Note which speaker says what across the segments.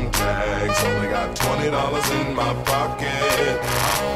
Speaker 1: some tags. Only got twenty dollars in my pocket.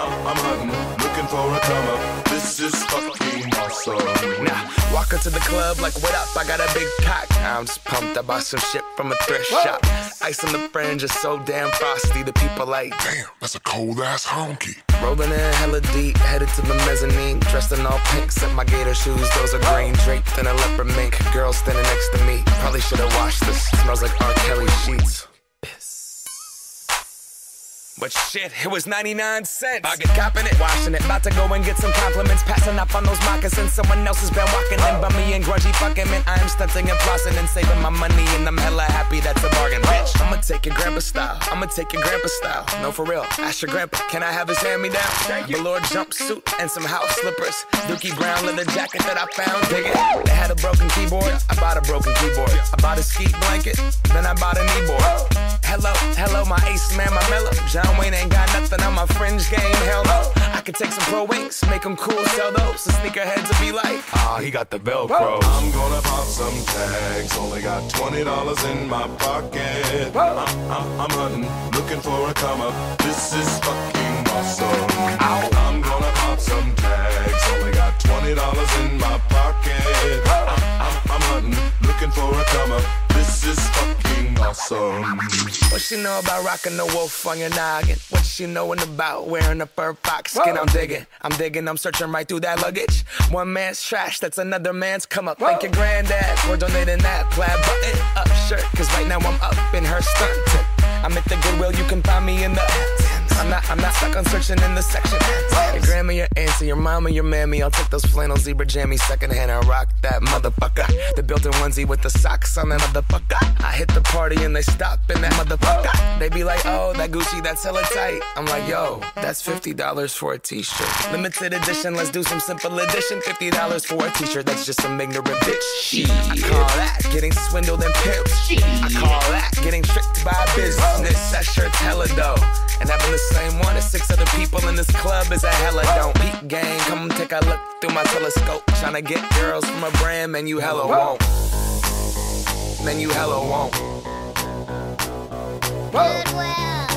Speaker 1: I'm, I'm hunting, looking for a come up. This is fucking awesome.
Speaker 2: Nah, walk into the club like, what up? I got a big cock. I'm just pumped. I bought some shit from a thrift shop. Ice on the fringe is so damn frosty. The people like,
Speaker 3: Damn, that's a cold ass honky.
Speaker 2: rolling in hella deep, headed to the mezzanine. Dressed in all pink, set my gator shoes. Those are green, draped in a leopard mink. Girl standing next to me. Probably should have washed this. Smells like R. Kelly sheets. But shit, it was 99 cents. I get copping it, washing it. About to go and get some compliments. Passing up on those moccasins. Someone else has been walking in. Bummy and grungy fucking man. I am stunting and flossing and saving my money. And I'm hella happy that's a bargain, bitch. Take your grandpa style. I'ma take your grandpa style. No, for real. Ask your grandpa, can I have his hand me down? Velour jumpsuit and some house slippers. Dookie brown leather jacket that I found. Dig it. They had a broken keyboard. I bought a broken keyboard. I bought a ski blanket. Then I bought a kneeboard. Hello, hello, my ace man, my mellow. John Wayne ain't got nothing on my fringe game, hell no. Take some pro wings, make them cool, sell those. The sneakerheads will be like, ah, he got the Velcro.
Speaker 1: I'm gonna pop some tags. Only got twenty dollars in my pocket. I'm, I'm, I'm hunting, looking for a come up. This is fucking awesome. I'm gonna pop some tags. Only got twenty dollars in awesome.
Speaker 2: What she know about rocking the wolf on your noggin? What she knowin' about wearing a fur fox skin? I'm digging, I'm digging, I'm searching right through that luggage. One man's trash, that's another man's come up. Thank your granddad for donating that plaid button up shirt. Cause right now I'm up in her skirt. I'm at the Goodwill, you can find me in the. Stuck on searching in the section. Your grandma, your auntie, your mama, your mammy. I'll take those flannel zebra jammies secondhand and rock that motherfucker. The built-in onesie with the socks on that motherfucker. I hit the party and they stop in that motherfucker. They be like, oh, that Gucci, that's hella tight. I'm like, yo, that's $50 for a t-shirt. Limited edition, let's do some simple edition. $50 for a t-shirt, that's just some ignorant bitch. Shit. I call that getting swindled and pimped. I call that getting tricked by business. That shirt's hella dope. And having the same one this club is a hella don't. Peak gang, come take a look through my telescope. Tryna get girls from a brand, man, you hella won't. Man, you hella won't.
Speaker 4: Goodwill.